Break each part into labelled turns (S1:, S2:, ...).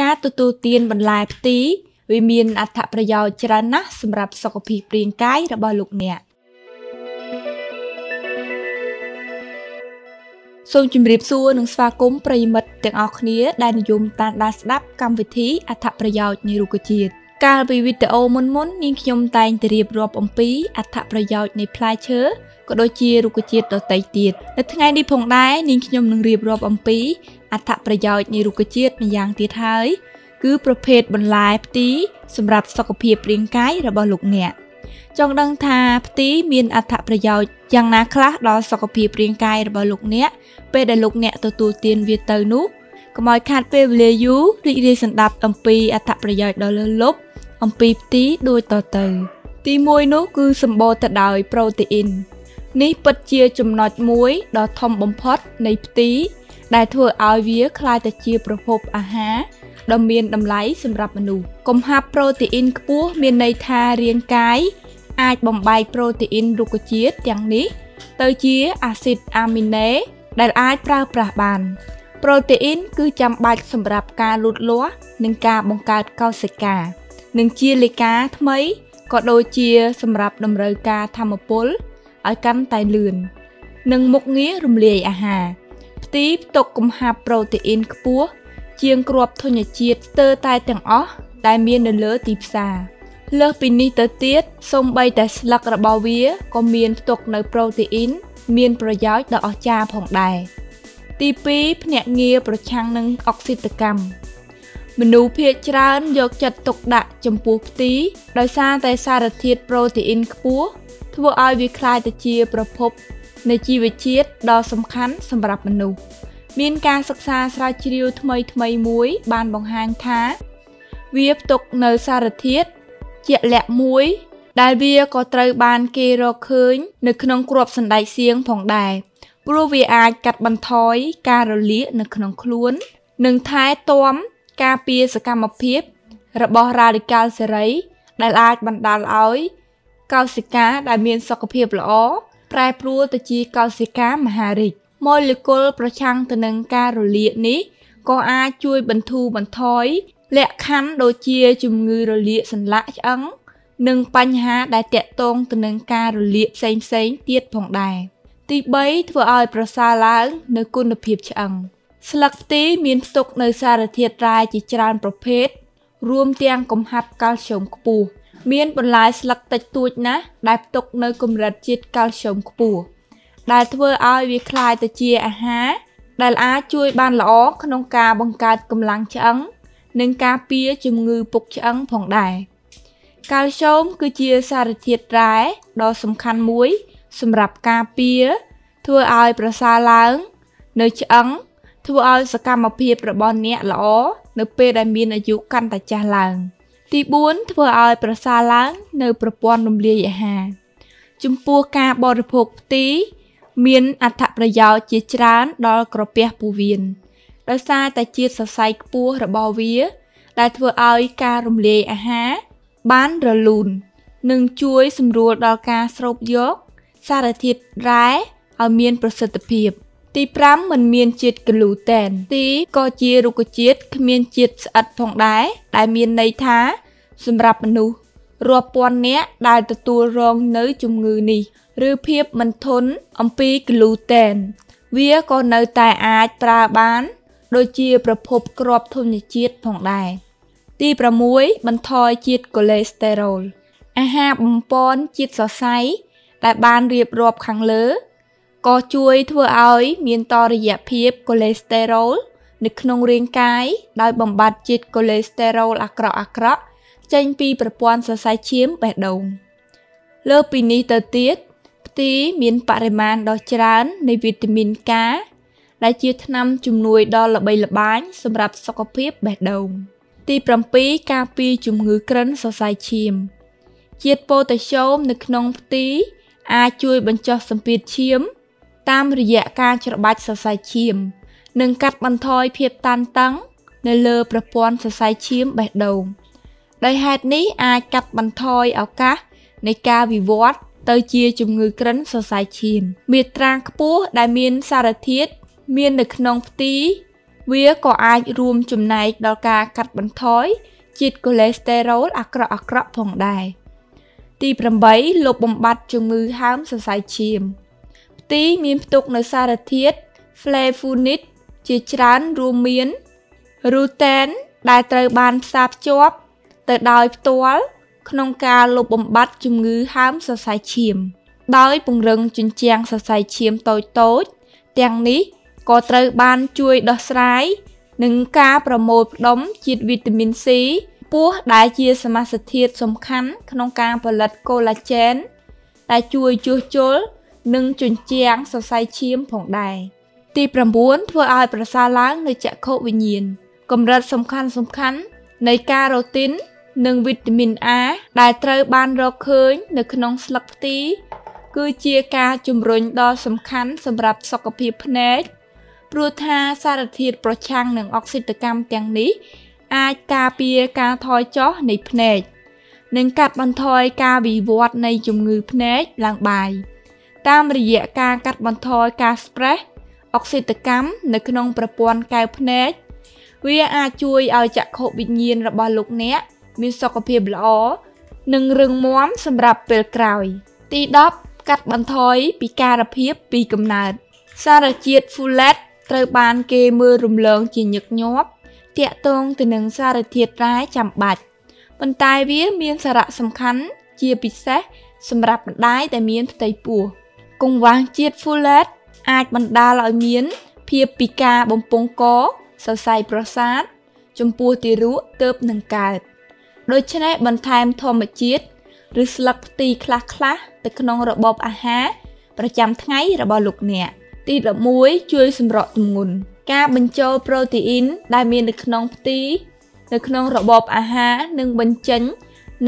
S1: ការទទួលទានបន្លែផ្ទីវាមានអត្ថប្រយោជន៍ច្រើនណាស់សម្រាប់សុខភាពរាងកាយរបស់លោកអ្នកសូមជម្រាបសួរនិងស្វាគមន៍ប្រិយមិត្តទាំងអស់គ្នា ដែលនិយមតាមដានស្ដាប់កម្មវិធីអត្ថប្រយោជន៍នៃរុក្ខជាតិកាលពីវីដេអូមុនមុននាងខ្ញុំតែងតែរៀបរាប់អំពីអត្ថប្រយោជន៍នៃផ្លែឈើក៏ដូចជារុក្ខជាតិដទៃទៀតនៅថ្ងៃនេះផងដែរនាងខ្ញុំនឹងរៀបរាប់អំពី អត្ថប្រយោជន៍នៃរុក្ខជាតិម្យ៉ាងទៀតហើយគឺប្រភេទបន្លែផ្ទីសម្រាប់សុខភាពរាងកាយរបស់លោកអ្នកចង់ដឹងថាផ្ទីមានអត្ថប្រយោជន៍យ៉ាងណាខ្លះដល់សុខភាពរាងកាយរបស់លោកអ្នកពេលដែលលោកអ្នកទទួលទានវាទៅនោះកុំឲ្យខាតពេលវេលាយូររីករាយសន្ដាប់អំពីអត្ថប្រយោជន៍ដ៏លើសលប់អំពីផ្ទីដូចតទៅ ទី1នោះគឺសម្បូរទៅដោយប្រូតេអ៊ីននេះពិតជាចំណុចមួយដ៏ធំបំផុតនៃផ្ទី ដែលធ្វើឲ្យវាក្លាយទៅជាប្រភពអាហារដ៏មានតម្លៃសម្រាប់មនុស្សកំហាប់ប្រូតេអ៊ីនខ្ពស់មានន័យថារាងកាយអាចបំបែកប្រូតេអ៊ីនរុក្ខជាតិទាំងនេះ ទៅជាអាស៊ីតអាមីណេដែលអាចប្រើប្រាស់បាន ប្រូតេអ៊ីនគឺចាំបាច់សម្រាប់ការលូតលាស់និងការបង្កើតកោសិកា និងជាលេខាថ្មីក៏ដូចជាសម្រាប់តម្រូវការធម្មពលឲ្យកាន់តែលឿននិងមុខងាររំលាយអាហារផ្ទីផ្ទុកកំហាប់ប្រូតេអ៊ីនខ្ពស់ជាងគ្រាប់ធញ្ញជាតិស្ទើរតែទាំងអស់ដែលមាននៅលើទីផ្សារលើសពីនេះទៅទៀតសូម្បីតែស្លឹករបស់វាក៏មានផ្ទុកនៅប្រូតេអ៊ីនមានប្រយោជន៍ដ៏អស្ចារ្យផងដែរទី2ភ្នាក់ងារប្រឆាំងនឹងអុកស៊ីតកម្មមនុស្សភាគច្រើនយកចិត្តទុកដាក់ចំពោះផ្ទីដោយសារតែសារធាតុប្រូតេអ៊ីនខ្ពស់ធ្វើឲ្យវាคล้ายទៅជាប្រភព នៃជីវជាតិដ៏សំខាន់សម្រាប់មនុស្សមានការសិក្សាស្រាវជ្រាវថ្មីថ្មីមួយបានបង្ហាញថា វាផ្ទុកនៅសារធាតុជាក់លាក់មួយ ដែលវាក៏ត្រូវបានគេរកឃើញ នៅក្នុងគ្រាប់សណ្តែកសៀងផងដែរព្រោះវាអាចកាត់បន្ថយការរលាកនៅក្នុងខ្លួន និងថែទាំការពារសកម្មភាព របស់រ៉ាឌីកាល់សេរី ដែលអាចបណ្ដាលឲ្យកោសិកាដែលមានសុខភាពល្អ ប្រែប្រួលទៅជាកោសិកាមហារីកម៉ូលេគុលប្រឆាំងទៅនឹងការរលាកនេះក៏អាចជួយបន្ធូរបន្ថយលក្ខខណ្ឌដូចជាជំងឺរលាកសន្លាក់ឆ្អឹងនិងបញ្ហាដែលតាក់ទងទៅនឹងការរលាកផ្សេងផ្សេងទៀតផងដែរទី3ធ្វើឲ្យប្រសើរឡើងនៅគុណភាពឆ្អឹងស្លឹកផ្ទីមានផ្ទុកនៅសារធាតុរ៉ែជាច្រើនប្រភេទរួមទាំងកំហាប់កាល់ស្យូមខ្ពស់ មានបន្លែស្លឹកតិចតួចណាស់ដែលផ្ទុកនៅកម្រិតជាតិកាល់ស្យូមខ្ពស់ដែលធ្វើឲ្យវាคล้ายទៅជាអាហារដែលអាចជួយបានល្អក្នុងការបង្កើតកម្លាំងឆ្អឹងនិងការពារជំងឺពុកឆ្អឹងផងដែរកាល់ស្យូមគឺជាសារធាតុរ៉ែដ៏សំខាន់មួយ សម្រាប់ការពារធ្វើឲ្យប្រសើរឡើងនៅឆ្អឹងធ្វើឲ្យសកម្មភាពរបស់អ្នកល្អនៅពេលដែលមានអាយុកាន់តែចាស់ឡើង ទី4ធ្វើឲ្យប្រសើរឡើងនៅប្រព័ន្ធរំលាយអាហារចំពោះការបរិភោគផ្ទី មានអត្ថប្រយោជន៍ជាច្រើនដល់ក្រពះពោះវៀនដោយសារតែជាតិសរសៃខ្ពស់របស់វា ដែលធ្វើឲ្យការរំលាយអាហារបានរលូននិងជួយសម្រួលដល់ការស្រូបយក សារធាតុរ៉ែឲ្យមានប្រសិទ្ធភាព ទី5មិនមានជាតិក្លូតេនទីក៏ជារុក្ខជាតិគ្មានជាតិស្អិតផងដែរដែលមានន័យថា សម្រាប់មនុស្សរាប់ពាន់នាក់ដែលទទួលរងនៅជំងឺនេះឬភាពមិនធន់អំពីក្លូតេនវាក៏នៅតែអាចប្រើបាន ដូចជាប្រភពគ្រាប់ធញ្ញជាតិផងដែរទី6បន្ថយជាតិកូលេស្តេរ៉ុលអាហារបំពន់ជាតិសរសៃដែលបានរៀបរាប់ខាងលើ ក៏ជួយធ្វើឲ្យមានតរយៈភាពកូលេស្តេរ៉ុលនៅក្នុងរាងកាយដោយបំបត្តិជាតិកូលេស្តេរ៉ុលអាក្រក់អាក្រក់ចេញពីប្រព័ន្ធសរសៃឈាមបេះដូងលើពីនេះទៅទៀតផ្ទីមានបរិមាណដ៏ច្រើននៃវីតាមីនកា ដែលជាថ្នាំជំនួយដ៏ល្បីល្បាញសម្រាប់សុខភាពបេះដូងទី7ការពារជំងឺក្រិនសរសៃឈាម ជាតិប៉ូតាស្យូមនៅក្នុងផ្ទី អាចជួយបញ្ចុះសម្ពាធឈាម តាមរយៈការច្របាច់សរសៃឈាម និងកាត់បន្ថយភាពតានតឹង នៅលើប្រព័ន្ធសរសៃឈាមបេះដូងដោយហេតុនេះអាចកាត់បន្ថយឱកាសនៃការវិវត្តទៅជាជំងឺក្រិនសរសៃឈាម មាត្រាខ្ពស់ដែលមានសារធាតុមាននៅក្នុងផ្ទីវវាក៏អាចរួមចំណែកដល់ការកាត់បន្ថយជាតិកូលេស្តេរ៉ុលអាក្រក់អាក្រក់ផងដែរទី8លុបបំបាត់ជំងឺហើមសរសៃឈាមផ្ទីមានផ្ទុកនូវសារធាតុ flavonoid ជាច្រើនរួមមាន rutin ដែលត្រូវបានផ្សារភ្ជាប់ ទៅដោយផ្ទាល់ក្នុងការលុបបំបាត់ជំងឺហើមសរសៃឈាម ដោយពង្រឹងជញ្ជាំងសរសៃឈាមតូចៗទាំងនេះក៏ត្រូវបានជួយដោះស្រាយនឹងការប្រមូលផ្ដុំជាតិវីតាមីន C ពោះដែលជាសមាសធាតុសំខាន់ក្នុងការផលិតកូឡាជែនដែលជួយជួសជុល និងជញ្ជាំងសរសៃឈាមផងដែរទី9ធ្វើឲ្យប្រសើរឡើងនូវចក្ខុវិញ្ញាណកម្រិតសំខាន់សំខាន់នៃការ៉ូទីន និងវីតាមីន A ដែលត្រូវបានរកឃើញ នៅក្នុងស្លឹកផ្ទី គឺជាការជំរុញដ៏សំខាន់សម្រាប់សុខភាពភ្នែកព្រោះថាសារធាតុប្រឆាំងនឹងអុកស៊ីតកម្មទាំងនេះ អាចការពារការថយចុះនៃភ្នែកនិងកាត់បន្ថយការវិវត្តនៃជំងឺភ្នែកឡើងបាយ តាមរយៈការកាត់បន្ថយការស្ប្រេសអុកស៊ីតកម្មនៅក្នុងប្រព័ន្ធកែវភ្នែកវាអាចជួយឲ្យចក្ខុវិញ្ញាណរបស់លោកអ្នកមានសុខភាពល្អនិងរឹងមាំសម្រាប់ពេលក្រោយ ទី10កាត់បន្ថយពិការភាពពីកំណើត សារជាតិ folate ត្រូវបានគេមើលរំលងជាញឹកញាប់តាក់ទងទៅនឹងសារធាតុរ៉ែចាំបាច់ប៉ុន្តែវាមានសារៈសំខាន់ជាពិសេសសម្រាប់ម្ដាយដែលមានផ្ទៃពោះ កង្វះជាតិ folate អាចបណ្ដាលឲ្យមាន ភាពពិការបំពង់កសរសៃប្រសាទចំពោះទារកទៅនឹងកើតដូច្នេះបន្ថែមធម្មជាតិឬស្លឹកផ្ទីខ្លះខ្លះទៅក្នុងរបបអាហារប្រចាំថ្ងៃរបស់លោកអ្នកទី11ជួយសម្រកទម្ងន់ការបញ្ចូលប្រូតេអ៊ីនដែលមាននៅក្នុងផ្ទីនៅក្នុងរបបអាហារនឹងបញ្ចេញ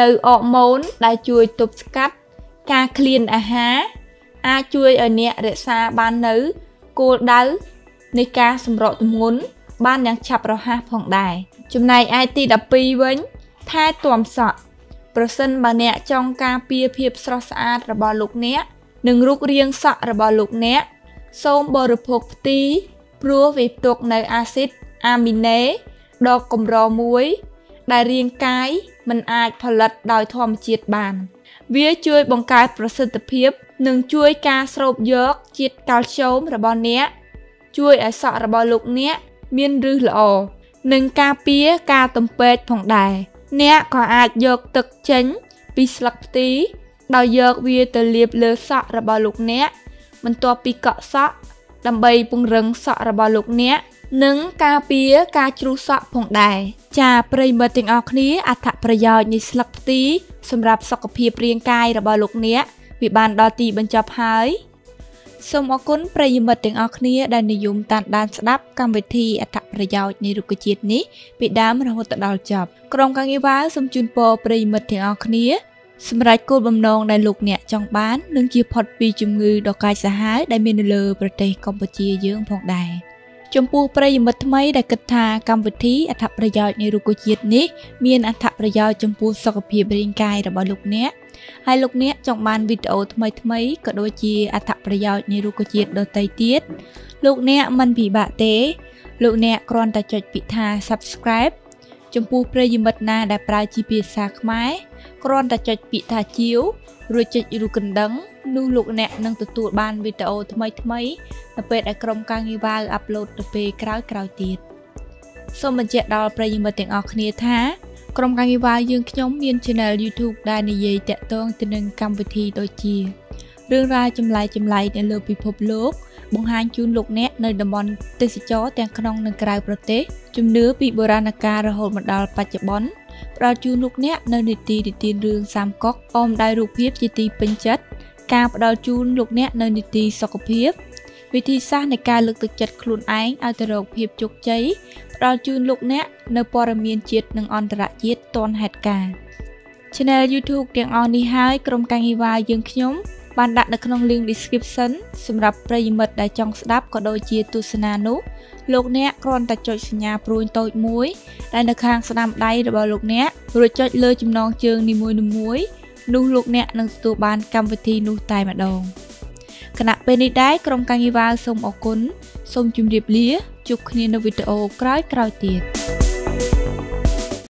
S1: នៅអរម៉ូនដែលជួយទប់ស្កាត់ការឃ្លានអាហារ អាចជួយឲ្យអ្នករក្សាបាននៅគោលដៅនៃការសម្រកទម្ងន់បានយ៉ាងឆាប់រហ័សផងដែរចំណែកឯទី12វិញថែទាំសក់ប្រសិនបើអ្នកចង់ការពារភាពស្រស់ស្អាតរបស់លោកអ្នកនិងរូបរាងសក់របស់លោកអ្នកសូមបរិភោគផ្ទីព្រោះវាផ្ទុកនៅអាស៊ីតអាមីណេដ៏កម្រមួយ ដែលរាងកាយមិនអាចផលិតដោយធម្មជាតិបាន វាជួយបង្កើតប្រសិទ្ធភាព និងជួយការស្រូបយកជាតិកាល់ស្យូមរបស់អ្នកជួយឲ្យសក់របស់លោកអ្នកមានឫសល្អនិងការពារការទំពេកផងដែរអ្នកក៏អាចយកទឹកចេញពីស្លឹកផ្ទីដោយយកវាទៅលាបលើសក់របស់លោកអ្នកបន្ទាប់ពីកក់សក់ដើម្បីពង្រឹងសក់របស់លោកអ្នកនិងការពារការជ្រុះសក់ផងដែរចាប្រិមិត្តទាំងអស់គ្នាអត្ថប្រយោជន៍នៃស្លឹកផ្ទីសម្រាប់សុខភាពរាងកាយរបស់លោកអ្នក វាបានដល់ទីបញ្ចប់ហើយសូមអរគុណប្រិយមិត្តទាំងអស់គ្នាដែលនិយមតាមដានស្ដាប់កម្មវិធីអត្ថប្រយោជន៍នៃរុក្ខជាតិនេះពីដើមរហូតដល់ចប់ក្រុមការងារវ៉ាវសូមជូនពរប្រិយមិត្តទាំងអស់គ្នាសម្រាប់គោលបំណងដែលលោកអ្នកចង់បាននឹងជាផុតពីជំងឺដ៏កាចសាហាវដែលមាននៅលើប្រទេសកម្ពុជាយើងផងដែរ ចំពោះប្រិយមិត្តថ្មីដែលគិតថាកម្មវិធីអត្ថប្រយោជន៍នៃរុក្ខជាតិនេះមានអត្ថប្រយោជន៍ចំពោះសុខភាពរាងកាយរបស់លោកអ្នកហើយលោកអ្នកចង់បានវីដេអូថ្មីថ្មីក៏ដូចជាអត្ថប្រយោជន៍នៃរុក្ខជាតិដទៃទៀតលោកអ្នកមិនពិបាកទេលោកអ្នកគ្រាន់តែចុចពាក្យថា subscribe ចំពោះប្រិយមិត្តណាដែលប្រើជាភាសាខ្មែរគ្រាន់តែចុចពាក្យថាជាវរួចចុចរូបកណ្ដឹង នោះលោកអ្នកនឹងទទួលបានវីដេអូថ្មីថ្មីនៅពេលដែលក្រុមការងារវាវអាប់ឡូតទៅពេលក្រោយក្រោយទៀតសូមបញ្ជាក់ដល់ប្រិយមិត្តទាំងអស់គ្នាថាក្រុមការងារវាវយើងខ្ញុំមាន Channel YouTube ដែលនិយាយតាក់ទងទៅនឹងកម្មវិធីដូចជារឿងរ៉ាវចម្លែកចម្លែកនៅលើពិភពលោក បង្ហាញជូនលោកអ្នកនៅតំបន់ទេសចរទាំងក្នុងនិងក្រៅប្រទេសជំនឿពីបុរាណកាលរហូតមកដល់បច្ចុប្បន្នផ្ដល់ជូនលោកអ្នកនៅនីតិនិទានរឿងសាមកុកអមដោយរូបភាពជាទីពេញចិត្ត ការផ្ដល់ជូនលោកអ្នកនៅនីតិសុខភាព វិធីសាស្ត្រនៃការលើកទឹកចិត្តខ្លួនឯងឲ្យទៅរកភាពជោគជ័យផ្ដល់ជូនលោកអ្នកនៅព័ត៌មានជាតិនិងអន្តរជាតិទាន់ហេតុការណ៍ Channel YouTube ទាំងអស់នេះហើយក្រុមការងារវ៉ាយើងខ្ញុំបានដាក់នៅក្នុង link description សម្រាប់ប្រិយមិត្តដែលចង់ស្ដាប់ក៏ដូចជាទស្សនានោះលោកអ្នកគ្រាន់តែចុចសញ្ញាព្រួយតូចមួយដែលនៅខាងស្ដាំដៃរបស់លោកអ្នករួចចុចលើចំណងជើងនីមួយៗ នោះលោកអ្នកនឹងទទួលបានកម្មវិធីនោះតែម្ដងគណៈពេលនេះដែរក្រុមការងារវ៉ាវសូមអរគុណសូមជម្រាបលាជួបគ្នានៅវីដេអូក្រោយៗទៀត។